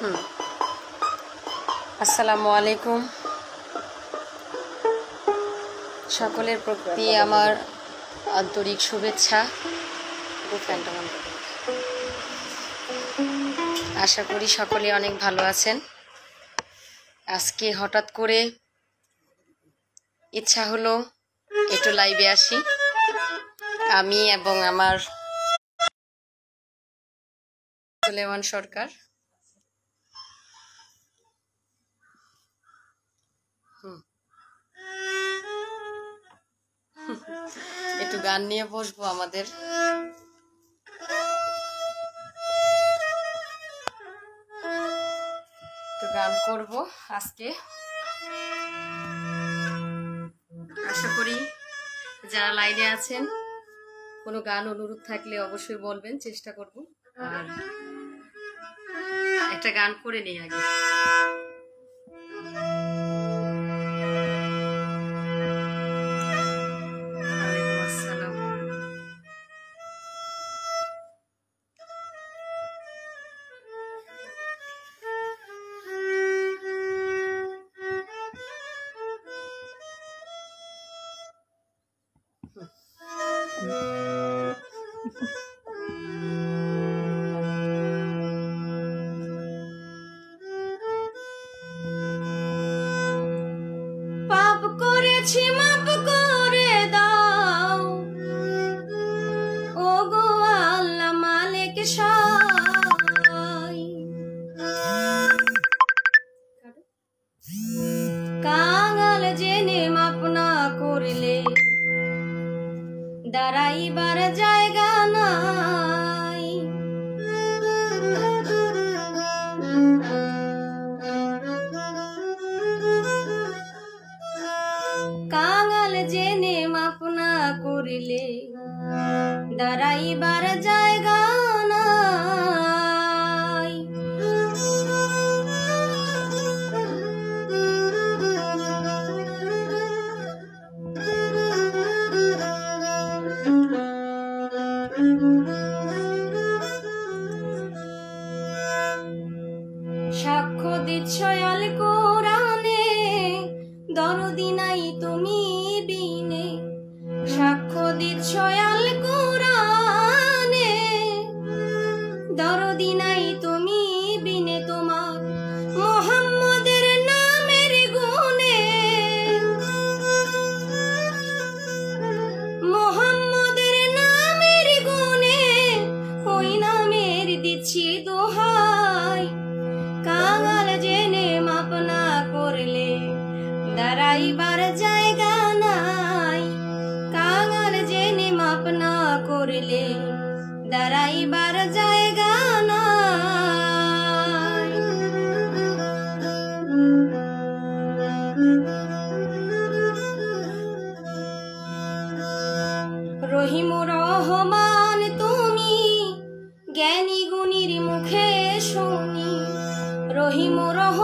Hmm. Assalamualaikum. সকলের প্রতি আমার আন্তরিক শুভেচ্ছা। আশা করি সকলে অনেক ভালো আছেন। আজকে হঠাৎ করে ইচ্ছা হলো একটু লাইভে আসি। আমি এবং আমার সুলেমান সরকার একটু গান নিয়ে বসবো আমাদের। একটু গান করব আজকে। আশা করি যারা লাইনে আছেন, কোনো গান অনুরোধ থাকলে অবশ্যই বলবেন, চেষ্টা করব। আর একটা গান করে নিই আগে। Chima এবার যা সঙ্গী রহিম রহ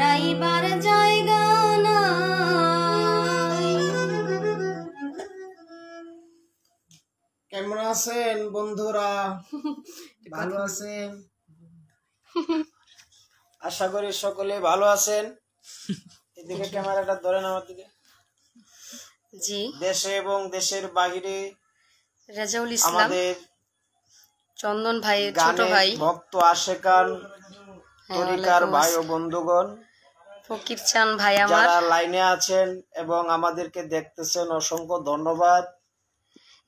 যাইবার জায়গা নাই। কেমন আছেন বন্ধুরা? ভালো আছেন? আশা করি সকলে ভালো আছেন। এদিকে ক্যামেরাটা ধরেন আমার দিকে জি। দেশে এবং দেশের বাহিরে রেজাউল ইসলাম আমাদের চন্দন ভাইয়ের ছোট ভাই। ভক্ত আশেকান তরিকার ভাই ও বন্ধুগণ ফকির চান ভাই আমার। যারা লাইনে আছেন এবং আমাদেরকে দেখতেছেন অসংখ্য ধন্যবাদ।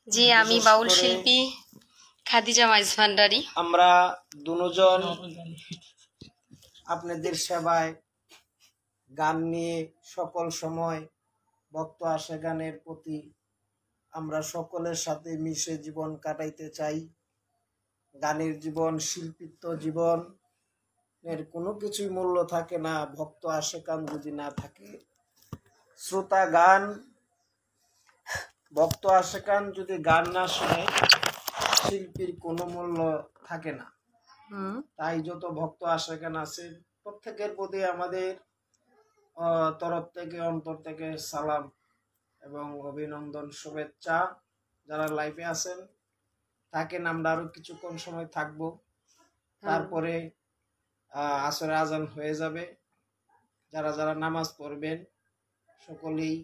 জি আমি বাউল শিল্পী খাদিজা মাইজ ভান্ডারি। আমরা দুজন আপনাদের সেবায় গান নিয়ে সকল সময় ভক্ত আসে গানের প্রতি। আমরা সকলের সাথে মিশে জীবন কাটাইতে চাই। গানের জীবন শিল্পিত্ব জীবন। এর কোনো কিছুই মূল্য থাকে না ভক্ত আসে গান যদি না থাকে। শ্রোতা গান ভক্ত আসে গান যদি গান না শুনে শিল্পীর কোনো মূল্য থাকে না। তাই যত ভক্ত আসে আশেখান আছে প্রত্যেকের প্রতি আমাদের তরফ থেকে অন্তর থেকে সালাম এবং অভিনন্দন শুভেচ্ছা। যারা লাইফে আছেন থাকেন আমরা আরও কিছুক্ষণ সময় থাকব। তারপরে আসরে আজান হয়ে যাবে। যারা যারা নামাজ পড়বেন, সকলেই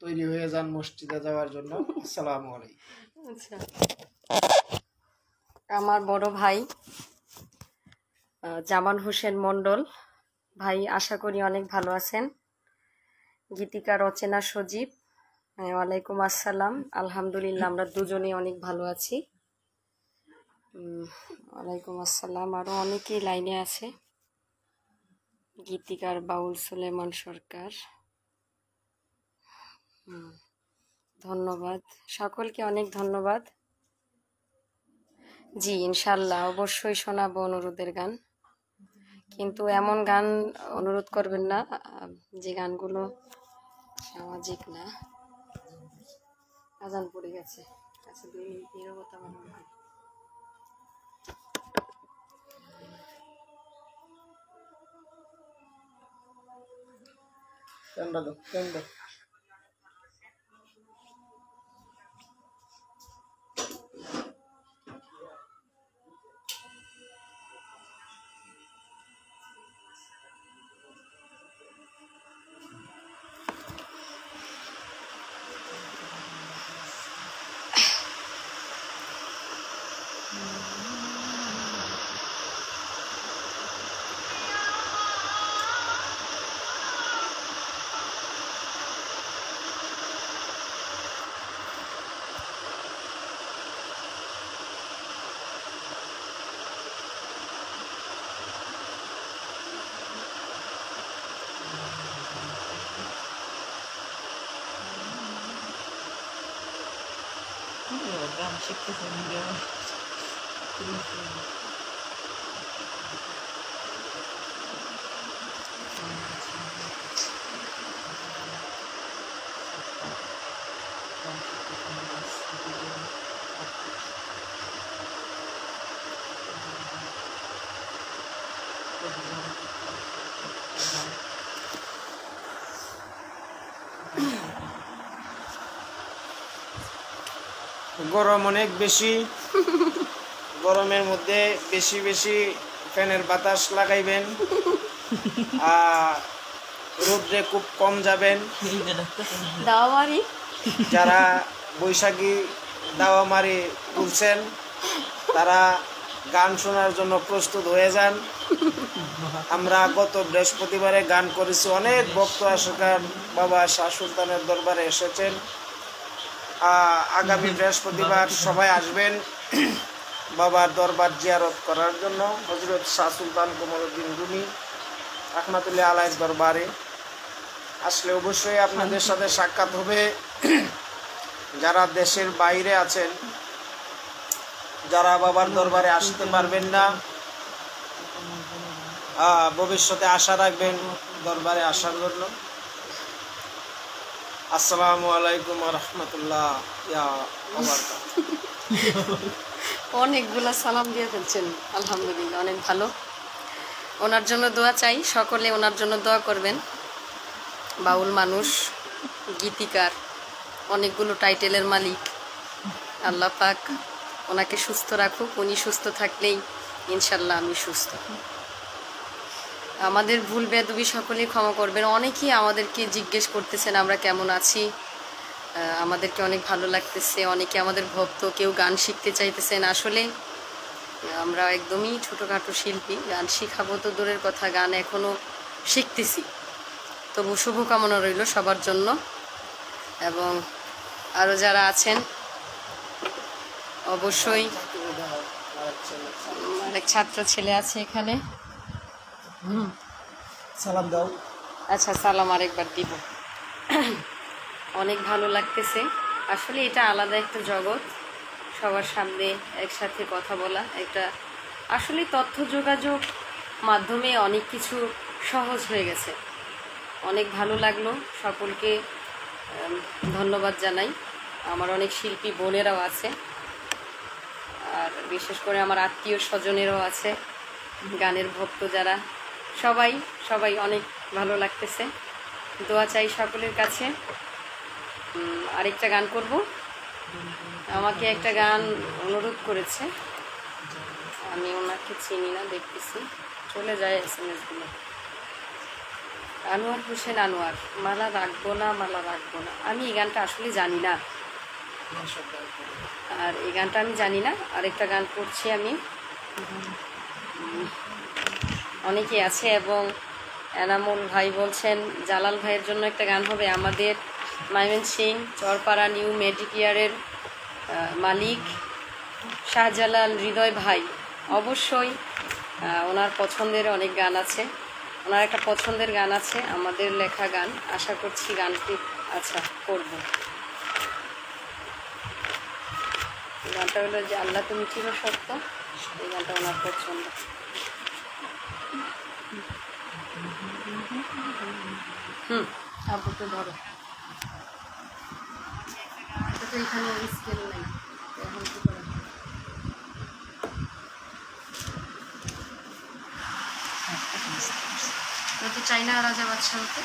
তৈরি হয়ে যান মসজিদে যাওয়ার জন্য। আসসালামু আলাইকুম। আচ্ছা। আমার বড় ভাই জামান হোসেন মন্ডল ভাই, আশা করি অনেক ভালো আছেন। গীতিকা রচনা সজীব। ওয়ালাইকুম আসসালাম। আলহামদুলিল্লাহ, আমরা দুজনেই অনেক ভালো আছি। ওয়ালাইকুম আসসালাম। আরও অনেকেই লাইনে আছে। গীতিকার বাউল সুলেমান সরকার। ধন্যবাদ। সকলকে অনেক ধন্যবাদ। জি, ইনশাল্লাহ অবশ্যই শোনাবো অনুরোধের গান। কিন্তু এমন গান অনুরোধ করবেন না, যে গানগুলো সামাজিক না। আজান পড়ে গেছে। আচ্ছা দুই মিনিট নীরবতা 真的都真的 쉽게 되는 게 그리고 গরম অনেক বেশি। গরমের মধ্যে বেশি বেশি ফ্যানের বাতাস লাগাইবেন। আর রোদ্রে খুব কম যাবেন। যারা বৈশাখী দাওয়া মারি তুলছেন তারা গান শোনার জন্য প্রস্তুত হয়ে যান। আমরা গত বৃহস্পতিবারে গান করেছি। অনেক ভক্ত আশকার বাবা শাহ সুলতানের দরবারে এসেছেন। আগামী বৃহস্পতিবার সবাই আসবেন বাবার দরবার জিয়ারত করার জন্য। হজরত শাহ সুলতান কমরুদ্দিন রুমি, রহমাতুল্লাহ আলাইয়ের দরবারে। আসলে অবশ্যই আপনাদের সাথে সাক্ষাৎ হবে। যারা দেশের বাইরে আছেন, যারা বাবার দরবারে আসতে পারবেন না ভবিষ্যতে আশা রাখবেন দরবারে আসার জন্য। আসসালামু আলাইকুম রহমতুল্লাহ। অনেকগুলা সালাম দিয়ে ফেলছেন, আলহামদুলিল্লাহ, অনেক ভালো। ওনার জন্য দোয়া চাই, সকলে ওনার জন্য দোয়া করবেন। বাউল মানুষ, গীতিকার, অনেকগুলো টাইটেলের মালিক। আল্লাহ পাক ওনাকে সুস্থ রাখুক, উনি সুস্থ থাকলেই ইনশাল্লাহ আমি সুস্থ। আমাদের ভুল বেদবি সকলেই ক্ষমা করবেন। অনেকেই আমাদেরকে জিজ্ঞেস করতেছেন, আমরা কেমন আছি? আমাদেরকে অনেক ভালো লাগতেছে। অনেকে আমাদের ভক্ত, কেউ গান শিখতে চাইতেছেন। আসলে আমরা একদমই ছোটোখাটো শিল্পী, গান শিখাবো তো দূরের কথা, গান এখনও শিখতেছি। তবু শুভকামনা রইল সবার জন্য। এবং আরও যারা আছেন, অবশ্যই অনেক ছাত্র ছেলে আছে এখানে। হুম। সালাম দাও। আচ্ছা সালাম আরেকবার দিব। অনেক ভালো লাগতেছে। আসলে এটা আলাদা একটা জগৎ। সবার সামনে একসাথে কথা বলা একটা আসলে তথ্য যোগাযোগ মাধ্যমে অনেক কিছু সহজ হয়ে গেছে। অনেক ভালো লাগল। সকলকে ধন্যবাদ জানাই। আমার অনেক শিল্পী বোনেরাও আছে। আর বিশেষ করে আমার আত্মীয় স্বজনেরও আছে। গানের ভক্ত যারা। সবাই সবাই অনেক ভালো লাগতেছে। দোয়া চাই সকলের কাছে। আরেকটা গান করব। আমাকে একটা গান অনুরোধ করেছে। আমি ওনাকে চিনি না, দেখতেছি। চলে যায় এস এম এসগুলো আনোয়ার হোসেন আনোয়ার, মালা রাখব না, মালা রাখব না। আমি এই গানটা আসলে জানি না। আর এই গানটা আমি জানি না। আরেকটা গান করছি আমি। অনেকেই আছে এবং এনামুল ভাই বলছেন, জালাল ভাইয়ের জন্য একটা গান হবে আমাদের সিং, চরপাড়া নিউ মেডিকেয়ারের মালিক শাহজালাল হৃদয় ভাই। অবশ্যই ওনার পছন্দের অনেক গান আছে। ওনার একটা পছন্দের গান আছে, আমাদের লেখা গান। আশা করছি গানটি আচ্ছা করব। গানটা হলো যে, আল্লাহ তুমি চির সত্য এই গানটা ওনার পছন্দ। হুম। আপাতত ধরো। এটা তো এখানে স্কেল নেই তো তো চাইনা রাজা বাদশাহ হতে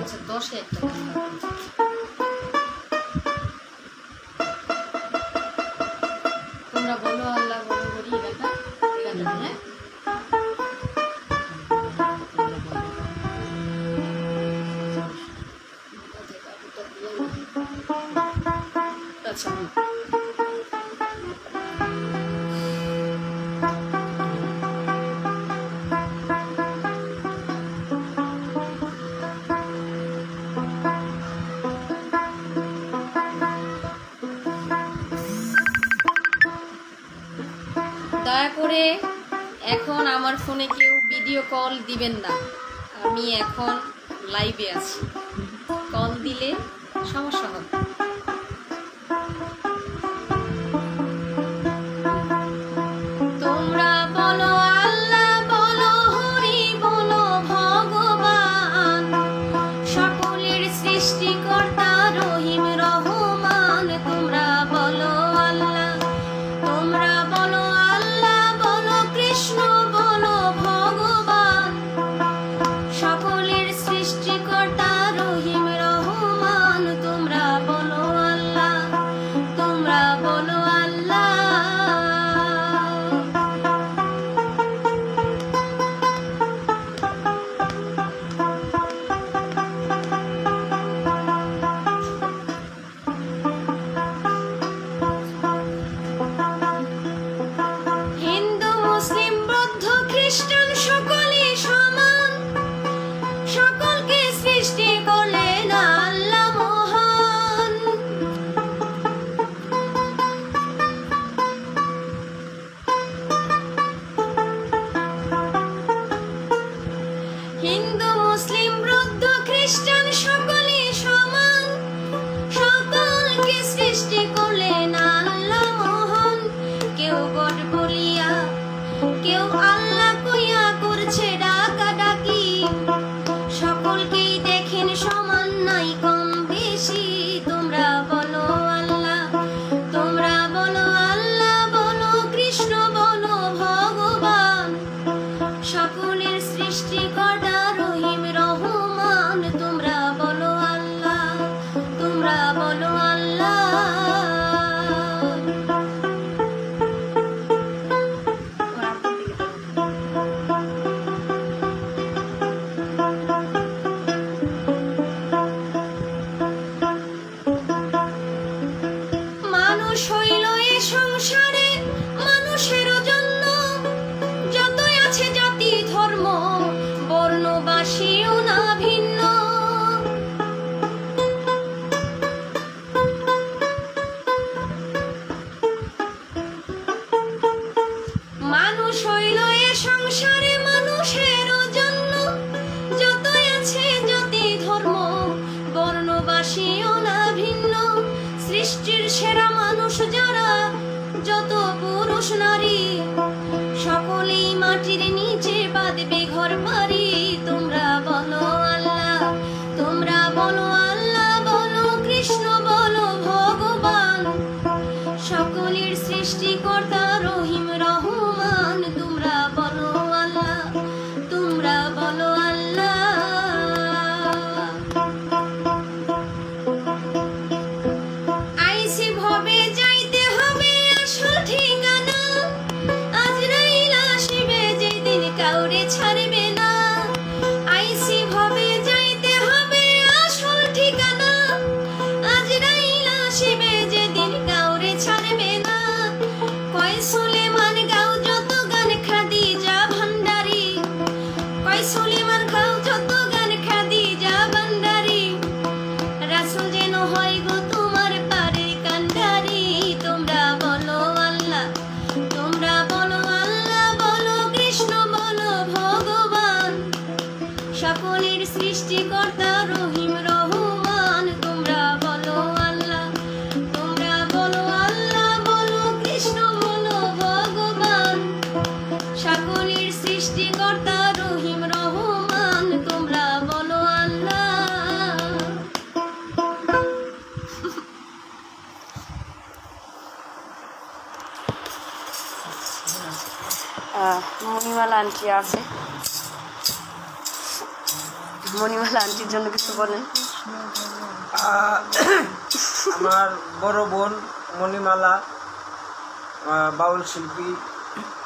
আচ্ছা দশে একটা তোমরা বলো আল্লাহ বলো করি এই গানটা করে এখন আমার ফোনে কেউ ভিডিও কল দিবেন না। আমি এখন লাইভে আছি। কল দিলে সমস্যা হবে। হিন্দু মুসলিম বৌদ্ধ খ্রিস্টান বর্ণবাসীও না ভিন্ন। সৃষ্টির সেরা মানুষ যারা, যত পুরুষ নারী, সকলেই মাটির নিচে বাঁধবে ঘর বাড়ি। it's tiny. মণিমালা আন্টির জন্য কিছু বলেন। আমার বড় বোন মণিমালা বাউল শিল্পী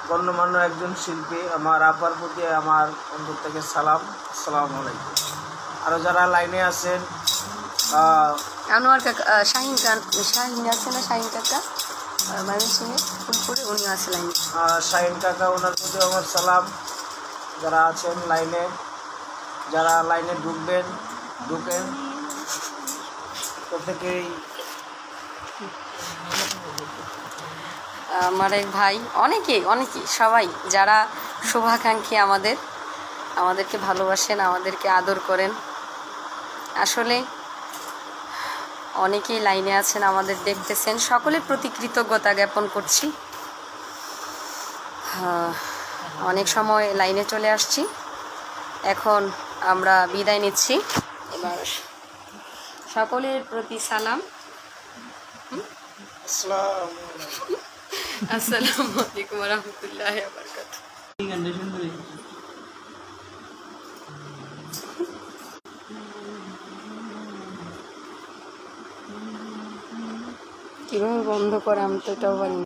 গণ্যমান্য একজন শিল্পী আমার আপার প্রতি আমার অন্তর থেকে সালাম আসসালামু আলাইকুম। আরও যারা লাইনে আছেন আনোয়ার কাকা শাহিন শাহিন আছে না শাহিন কাকা? ময়মনসিংহে ফুলপুরে উনি আছে লাইনে। আহ, শাহিন কাকা ওনার প্রতি আমার সালাম। যারা আছেন লাইনে যারা লাইনে ঢুকবেন ঢুকেন প্রত্যেকেই আমার এক ভাই অনেকে অনেকে সবাই, যারা শুভাকাঙ্ক্ষী আমাদের, আমাদেরকে ভালোবাসেন, আমাদেরকে আদর করেন। আসলে অনেকেই লাইনে আছেন, আমাদের দেখতেছেন সকলের প্রতি কৃতজ্ঞতা জ্ঞাপন করছি। অনেক সময় লাইনে চলে আসছি। এখন আমরা বিদায় নিচ্ছি। এবার সকলের প্রতি সালাম। আসসালাম আলাইকুম রহমতুল্লাহ কীভাবে বন্ধ করে আমি তো এটাও পারি।